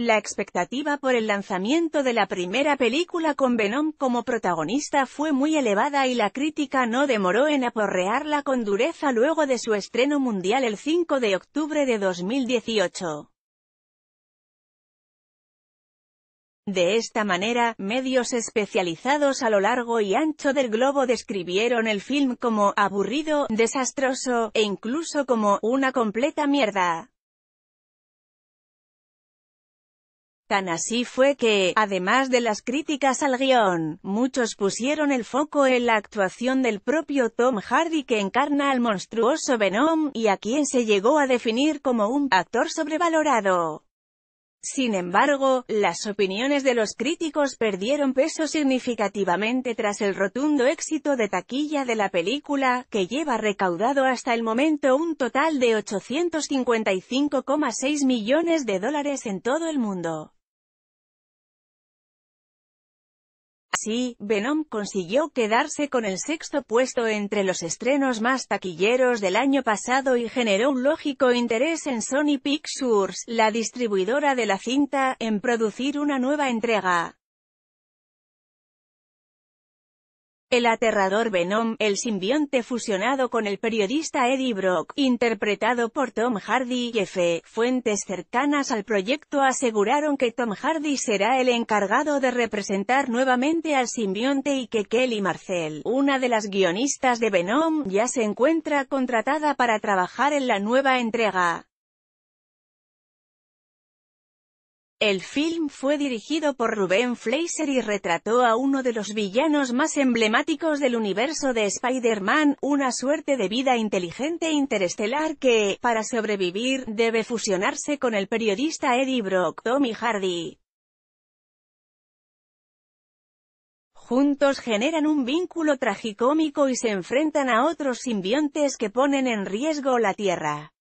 La expectativa por el lanzamiento de la primera película con Venom como protagonista fue muy elevada y la crítica no demoró en aporrearla con dureza luego de su estreno mundial el 5 de octubre de 2018. De esta manera, medios especializados a lo largo y ancho del globo describieron el film como «aburrido», «desastroso», e incluso como «una completa mierda». Tan así fue que, además de las críticas al guion, muchos pusieron el foco en la actuación del propio Tom Hardy que encarna al monstruoso Venom, y a quien se llegó a definir como un actor sobrevalorado. Sin embargo, las opiniones de los críticos perdieron peso significativamente tras el rotundo éxito de taquilla de la película, que lleva recaudado hasta el momento un total de 855,6 millones de dólares en todo el mundo. Así, Venom consiguió quedarse con el sexto puesto entre los estrenos más taquilleros del año pasado y generó un lógico interés en Sony Pictures, la distribuidora de la cinta, en producir una nueva entrega. El aterrador Venom, el simbionte fusionado con el periodista Eddie Brock, interpretado por Tom Hardy, F. Fuentes cercanas al proyecto aseguraron que Tom Hardy será el encargado de representar nuevamente al simbionte y que Kelly Marcel, una de las guionistas de Venom, ya se encuentra contratada para trabajar en la nueva entrega. El film fue dirigido por Ruben Fleischer y retrató a uno de los villanos más emblemáticos del universo de Spider-Man, una suerte de vida inteligente interestelar que, para sobrevivir, debe fusionarse con el periodista Eddie Brock, Tommy Hardy. Juntos generan un vínculo tragicómico y se enfrentan a otros simbiontes que ponen en riesgo la Tierra.